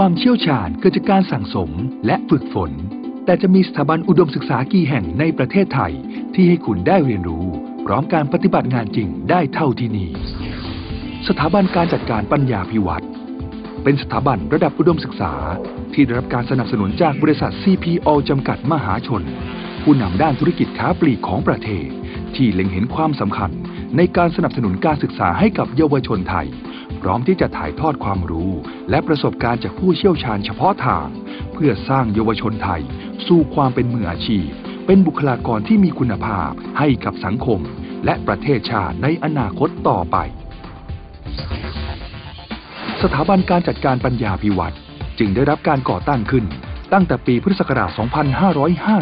ความเชี่ยวชาญเกิดจากการสั่งสมและฝึกฝน แต่จะมีสถาบันอุดมศึกษากี่แห่งในประเทศไทย ที่ให้คุณได้เรียนรู้ พร้อมการปฏิบัติงานจริงได้เท่าที่นี่ สถาบันการจัดการปัญญาพิวัตรเป็นสถาบันระดับอุดมศึกษา ที่ได้รับการสนับสนุนจากบริษัท CPO จำกัดมหาชน ผู้นำด้านธุรกิจค้าปลีกของประเทศ ที่เล็งเห็นความสำคัญในการสนับสนุนการศึกษาให้กับเยาวชนไทย พร้อมที่จะถ่ายทอดความรู้ และประสบการณ์จากผู้เชี่ยวชาญเฉพาะทาง เพื่อสร้างเยาวชนไทย สู่ความเป็นมืออาชีพ เป็นบุคลากรที่มีคุณภาพให้กับสังคม และประเทศชาติในอนาคตต่อไป สถาบันการจัดการปัญญาพิวัตรจึงได้รับการก่อตั้งขึ้น ตั้งแต่ปีพุทธศักราช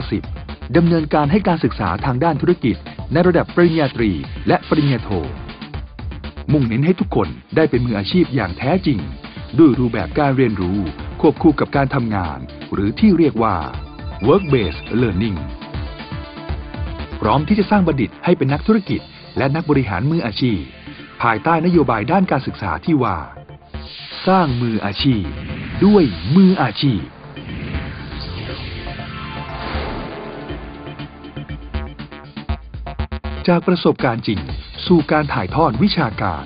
2550 ดำเนินการให้การศึกษาทางด้านธุรกิจ ในระดับปริญญาตรี และปริญญาโท มุ่งเน้นให้ทุกคนได้เป็นมืออาชีพอย่างแท้จริง ด้วยรูปแบบการเรียนรู้ ควบคู่กับการทำงาน หรือที่เรียกว่า work based learning พร้อมที่จะสร้างบัณฑิตให้เป็นนักธุรกิจ และนักบริหารมืออาชีพ ภายใต้นโยบายด้านการศึกษาที่ว่า สร้างมืออาชีพ ด้วยมืออาชีพจากประสบการณ์จริง สู่การถ่ายทอดวิชาการ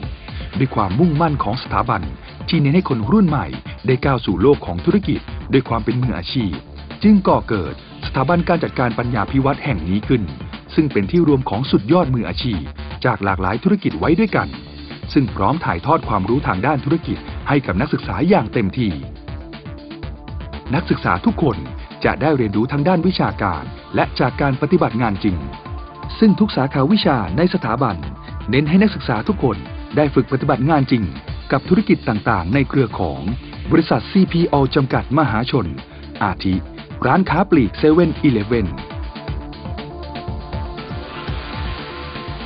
ด้วยความมุ่งมั่นของสถาบัน ที่เน้นให้คนรุ่นใหม่ ได้ก้าวสู่โลกของธุรกิจ ด้วยความเป็นมืออาชีพ จึงก่อเกิดสถาบันการจัดการปัญญาพิวัตรแห่งนี้ขึ้น ซึ่งเป็นที่รวมของสุดยอดมืออาชีพ จากหลากหลายธุรกิจไว้ด้วยกัน ซึ่งพร้อมถ่ายทอดความรู้ทางด้านธุรกิจ ให้กับนักศึกษาอย่างเต็มที่ นักศึกษาทุกคนจะได้เรียนรู้ทั้งด้านวิชาการ และจากการปฏิบัติงานจริง ซึ่งทุกสาขาวิชาในสถาบัน เน้นให้นักศึกษาทุกคนได้ฝึกปฏิบัติงานจริง กับธุรกิจต่างๆ ในเครือของบริษัท CPO จำกัดมหาชน อาทิ ร้านค้าปลีกเซเว่นอีเลฟเว่น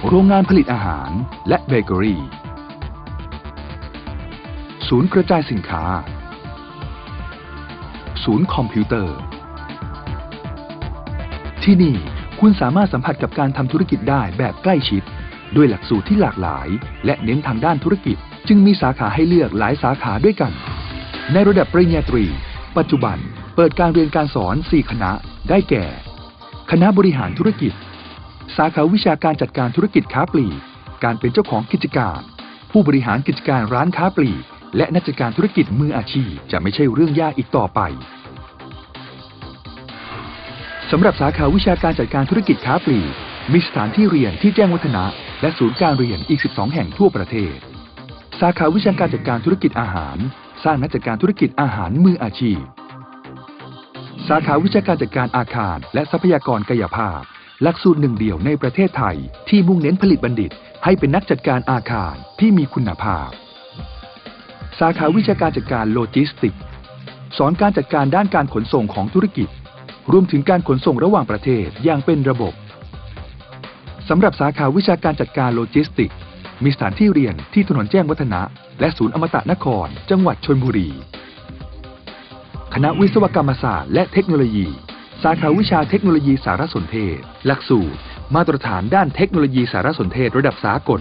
โรงงานผลิตอาหารและเบเกอรี่ ศูนย์กระจายสินค้า ศูนย์คอมพิวเตอร์ ที่นี่คุณสามารถสัมผัสกับการทำธุรกิจได้แบบใกล้ชิด ด้วยหลักสูตรที่หลากหลาย และเน้นทางด้านธุรกิจ จึงมีสาขาให้เลือกหลายสาขาด้วยกัน ในระดับปริญญาตรี ปัจจุบัน เปิดการเรียนการสอน 4 คณะ ได้แก่ คณะบริหารธุรกิจ สาขาวิชาการจัดการธุรกิจค้าปลีก การเป็นเจ้าของกิจการ ผู้บริหารกิจการร้านค้าปลีก และนักจัดการธุรกิจมืออาชีพจะไม่ใช่เรื่องยากอีกต่อไปสำหรับสาขาวิชาการจัดการธุรกิจค้าปลีกมีสถานที่เรียนที่แจ้งวัฒนะ และศูนย์การเรียนอีก 12 แห่งทั่วประเทศ สาขาวิชาการจัดการธุรกิจอาหาร สร้างนักจัดการธุรกิจอาหารมืออาชีพ สาขาวิชาการจัดการอาคาร และทรัพยากรกายภาพ หลักสูตรหนึ่งเดียวในประเทศไทย ที่มุ่งเน้นผลิตบัณฑิต ให้เป็นนักจัดการอาคารที่มีคุณภาพ สาขาวิชาการจัดการโลจิสติกส์ สอนการจัดการด้านการขนส่งของธุรกิจ รวมถึงการขนส่งระหว่างประเทศอย่างเป็นระบบ สำหรับสาขาวิชาการจัดการโลจิสติกส์ มีสถานที่เรียนที่ถนนแจ้งวัฒนะ และศูนย์อมตะนคร จังหวัดชนบุรี คณะวิศวกรรมศาสตร์และเทคโนโลยี สาขาวิชาเทคโนโลยีสารสนเทศ หลักสูตร มาตรฐานด้านเทคโนโลยีสารสนเทศระดับสากล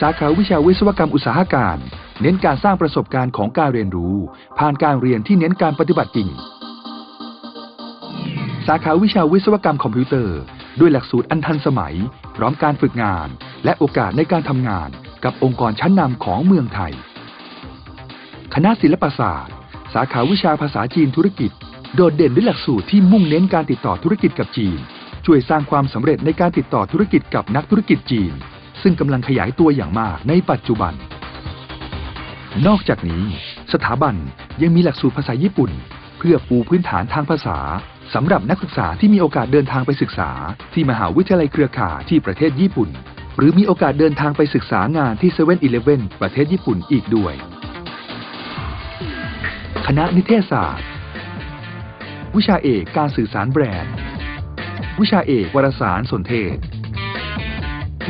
สาขาวิชาวิศวกรรมอุตสาหการ เน้นการสร้างประสบการณ์ของการเรียนรู้ ผ่านการเรียนที่เน้นการปฏิบัติจริง สาขาวิชาวิศวกรรมคอมพิวเตอร์ ด้วยหลักสูตรอันทันสมัย พร้อมการฝึกงาน และโอกาสในการทำงานกับองค์กรชั้นนำของเมืองไทย คณะศิลปศาสตร์ สาขาวิชาภาษาจีนธุรกิจ โดดเด่นด้วยหลักสูตรที่มุ่งเน้นการติดต่อธุรกิจกับจีน ช่วยสร้างความสำเร็จในการติดต่อธุรกิจกับนักธุรกิจจีน ซึ่งกำลังขยายตัวอย่างมากในปัจจุบัน นอกจากนี้ สถาบันยังมีหลักสูตรภาษาญี่ปุ่น เพื่อปูพื้นฐานทางภาษา สำหรับนักศึกษาที่มีโอกาสเดินทางไปศึกษา ที่มหาวิทยาลัยเครือข่ายที่ประเทศญี่ปุ่น หรือมีโอกาสเดินทางไปศึกษางานที่เซเว่นอีเลฟเว่นประเทศญี่ปุ่นอีกด้วย คณะนิเทศศาสตร์ วิชาเอกการสื่อสารแบรนด์ วิชาเอกวารสารสนเทศ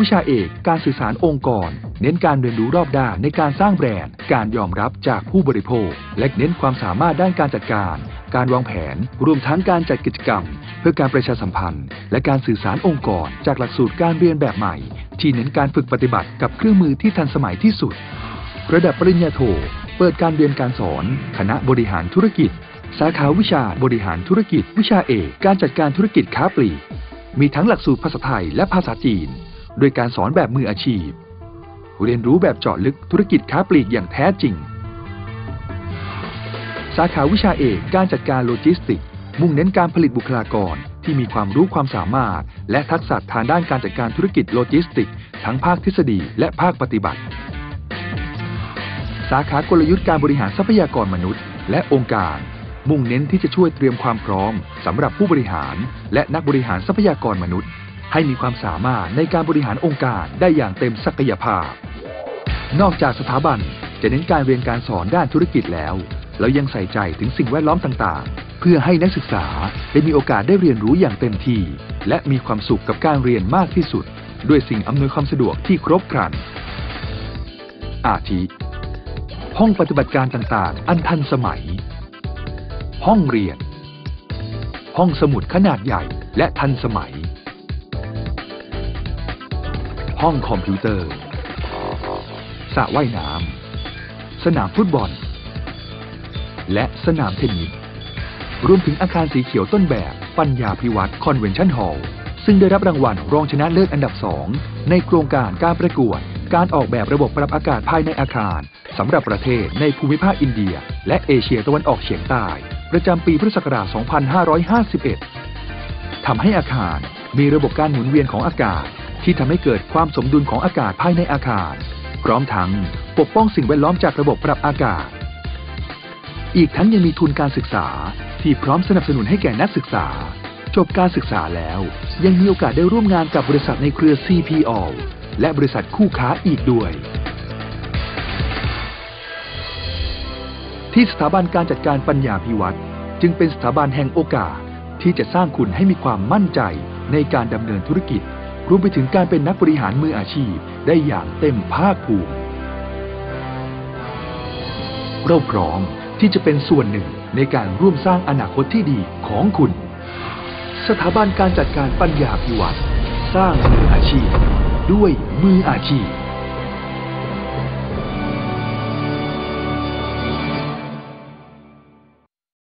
วิชาเอกการสื่อสารองค์กร เน้นการเรียนรู้รอบด้านในการสร้างแบรนด์ การยอมรับจากผู้บริโภค และเน้นความสามารถด้านการจัดการ การวางแผน รวมทั้งการจัดกิจกรรม เพื่อการประชาสัมพันธ์ และการสื่อสารองค์กร จากหลักสูตรการเรียนแบบใหม่ ที่เน้นการฝึกปฏิบัติกับเครื่องมือที่ทันสมัยที่สุด ระดับปริญญาโท เปิดการเรียนการสอน คณะบริหารธุรกิจ สาขาวิชาบริหารธุรกิจ วิชาเอกการจัดการธุรกิจค้าปลีกมีทั้งหลักสูตรภาษาไทยและภาษาจีน โดยการสอนแบบมืออาชีพ เรียนรู้แบบเจาะลึกธุรกิจค้าปลีกอย่างแท้จริง สาขาวิชาเอกการจัดการโลจิสติกส์ มุ่งเน้นการผลิตบุคลากรที่มีความรู้ความสามารถ และทักษะทางด้านการจัดการธุรกิจโลจิสติกส์ ทั้งภาคทฤษฎีและภาคปฏิบัติ สาขากลยุทธ์การบริหารทรัพยากรมนุษย์ และองค์การ มุ่งเน้นที่จะช่วยเตรียมความพร้อมสำหรับผู้บริหาร และนักบริหารทรัพยากรมนุษย์ ให้มีความสามารถในการบริหารองค์การได้อย่างเต็มศักยภาพ นอกจากสถาบันจะเน้นการเรียนการสอนด้านธุรกิจแล้ว แล้วยังใส่ใจถึงสิ่งแวดล้อมต่างๆ เพื่อให้นักศึกษาได้มีโอกาสได้เรียนรู้อย่างเต็มที่ และมีความสุขกับการเรียนมากที่สุด ด้วยสิ่งอำนวยความสะดวกที่ครบครัน อาทิ ห้องปฏิบัติการต่างๆ อันทันสมัย ห้องเรียน ห้องสมุดขนาดใหญ่และทันสมัย ห้องคอมพิวเตอร์สระว่ายน้ำสนามฟุตบอล และสนามเทนนิสรวมถึงอาคารสีเขียวต้นแบบ ปัญญาพิวัตรคอนเวนชั่นฮอลล์ซึ่งได้รับรางวัลรองชนะเลิศอันดับสองในโครงการการประกวด การออกแบบระบบปรับอากาศภายในอาคารสำหรับประเทศในภูมิภาคอินเดีย และเอเชียตะวันออกเฉียงใต้ ประจำปีพุทธศักราช 2551 ทำให้อาคารมีระบบการหมุนเวียนของอากาศ ที่ทำให้เกิดความสมดุลของอากาศภายในอาคาร พร้อมทั้งปกป้องสิ่งแวดล้อมจากระบบปรับอากาศ อีกทั้งยังมีทุนการศึกษาที่พร้อมสนับสนุนให้แก่นักศึกษา จบการศึกษาแล้ว ยังมีโอกาสได้ร่วมงานกับบริษัทในเครือ CPO และบริษัทคู่ค้าอีกด้วย ที่สถาบันการจัดการปัญญาพิวัตรจึงเป็นสถาบันแห่งโอกาส ที่จะสร้างคุณให้มีความมั่นใจในการดำเนินธุรกิจ รวมไปถึงการเป็นนักบริหารมืออาชีพได้อย่างเต็มภาคภูมิเราพร้อม ที่จะเป็นส่วนหนึ่งในการร่วมสร้างอนาคตที่ดีของคุณ สถาบันการจัดการปัญญาพิวัตรสร้างมืออาชีพ ด้วยมืออาชีพ